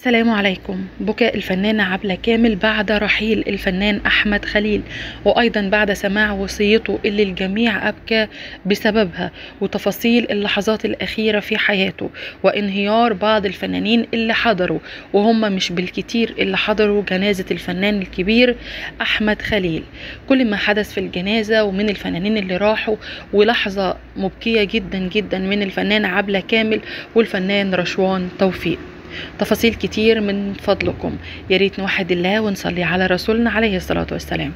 السلام عليكم. بكاء الفنانة عبلة كامل بعد رحيل الفنان أحمد خليل وأيضا بعد سماع وصيته اللي الجميع أبكى بسببها وتفاصيل اللحظات الأخيرة في حياته وانهيار بعض الفنانين اللي حضروا وهم مش بالكتير اللي حضروا جنازة الفنان الكبير أحمد خليل. كل ما حدث في الجنازة ومن الفنانين اللي راحوا ولحظة مبكية جدا جدا من الفنانة عبلة كامل والفنان رشوان توفيق. تفاصيل كتير من فضلكم. يا ريت نوحد الله ونصلي على رسولنا عليه الصلاة والسلام.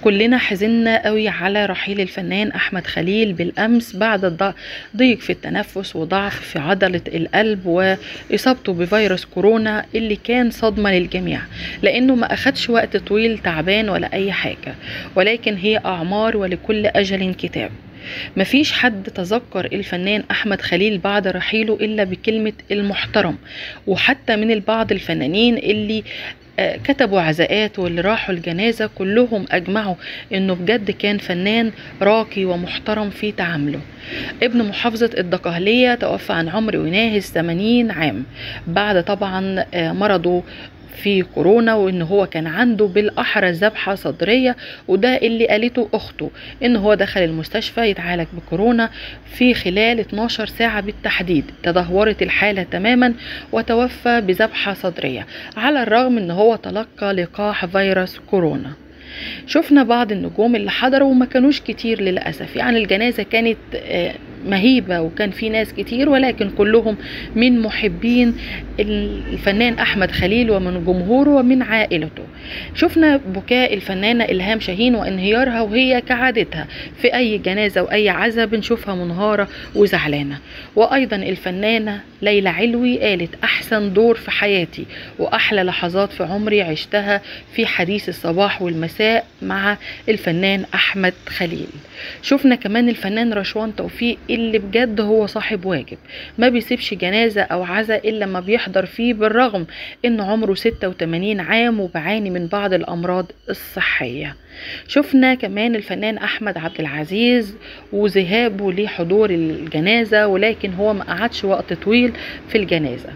كلنا حزنا قوي على رحيل الفنان أحمد خليل بالأمس بعد ضيق في التنفس وضعف في عضلة القلب وإصابته بفيروس كورونا اللي كان صدمة للجميع. لأنه ما أخدش وقت طويل تعبان ولا أي حاجة. ولكن هي أعمار ولكل أجل كتاب. مفيش حد تذكر الفنان أحمد خليل بعد رحيله إلا بكلمة المحترم. وحتى من البعض الفنانين اللي كتبوا عزاءات واللي راحوا الجنازة كلهم أجمعوا إنه بجد كان فنان راقي ومحترم في تعامله. ابن محافظة الدقهلية توفى عن عمر يناهز 80 عام. بعد طبعا مرضه في كورونا وإن هو كان عنده بالاحرى ذبحة صدرية وده اللي قالته أخته إن هو دخل المستشفى يتعالج بكورونا في خلال 12 ساعة بالتحديد. تدهورت الحالة تماما وتوفى بذبحة صدرية على الرغم إن هو تلقى لقاح فيروس كورونا. شفنا بعض النجوم اللي حضروا وما كانوش كتير للأسف. يعني الجنازة كانت مهيبة وكان في ناس كتير ولكن كلهم من محبين الفنان أحمد خليل ومن جمهوره ومن عائلته. شفنا بكاء الفنانة إلهام شاهين وانهيارها وهي كعادتها. في أي جنازة وأي عزا بنشوفها منهارة وزعلانة. وأيضا الفنانة ليلى علوي قالت أحسن دور في حياتي وأحلى لحظات في عمري عشتها في حديث الصباح والمساء مع الفنان أحمد خليل. شفنا كمان الفنان رشوان توفيق اللي بجد هو صاحب واجب. ما بيسيبش جنازة أو عزا إلا ما بيحضر فيه بالرغم إن عمره 86 عام وبعاني من بعض الأمراض الصحية. شفنا كمان الفنان أحمد عبد العزيز وذهابه لحضور الجنازة ولكن هو ما قعدش وقت طويل في الجنازة.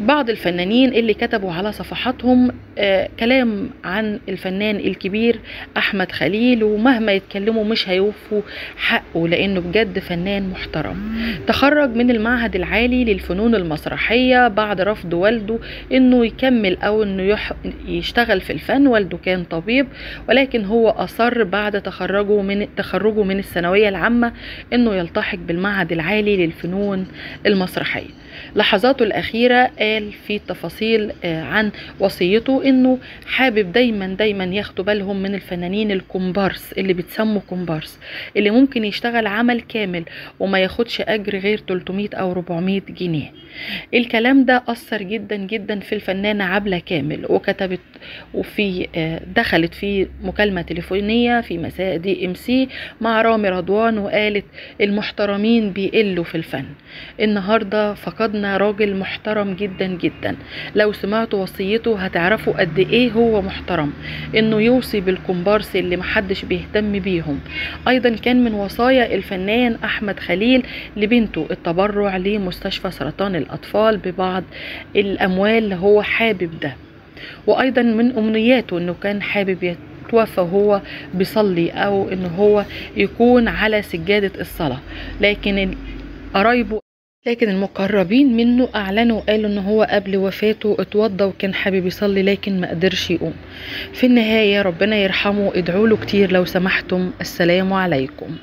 بعض الفنانين اللي كتبوا على صفحاتهم آه كلام عن الفنان الكبير أحمد خليل ومهما يتكلموا مش هيوفوا حقه لأنه بجد فنان محترم. تخرج من المعهد العالي للفنون المسرحية بعد رفض والده إنه يكمل أو إنه يح... يشتغل في الفن. والده كان طبيب ولكن هو أصر بعد تخرجه من تخرجه من الثانوية العامة إنه يلتحق بالمعهد العالي للفنون المسرحية. لحظاته الأخيرة قال في تفاصيل عن وصيته إنه حابب دايما دايما ياخدوا بالهم من الفنانين الكومبارس اللي بتسموا كومبارس اللي ممكن يشتغل عمل كامل وما ياخدش أجر غير 300 أو 400 جنيه. الكلام ده أثر جدا جدا في الفنانة عبلة كامل وكتبت وفي دخلت في مكالمة تليفونية في مساء دي إم سي مع رامي رضوان وقالت المحترمين بيقلوا في الفن. النهاردة فقدنا راجل محترم جدا جدا. لو سمعتوا وصيته هتعرفوا قد إيه هو محترم إنه يوصي بالكومبارس اللي محدش بيهتم بيهم. أيضا كان من وصايا الفنان أحمد خليل لبنته التبرع لمستشفى سرطان الأطفال ببعض الأموال اللي هو حابب ده. وأيضا من أمنياته إنه كان حابب توفى وهو بيصلي أو ان هو يكون على سجادة الصلاة. لكن قرايبه لكن المقربين منه أعلنوا قالوا إن هو قبل وفاته اتوضى وكان حابب يصلي لكن ما قدرش يقوم. في النهاية ربنا يرحمه ادعوا له كتير لو سمحتم. السلام عليكم.